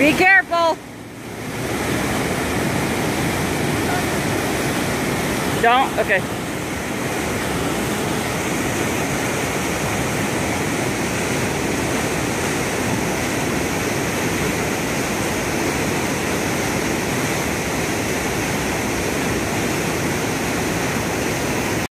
Be careful. Don't? Okay.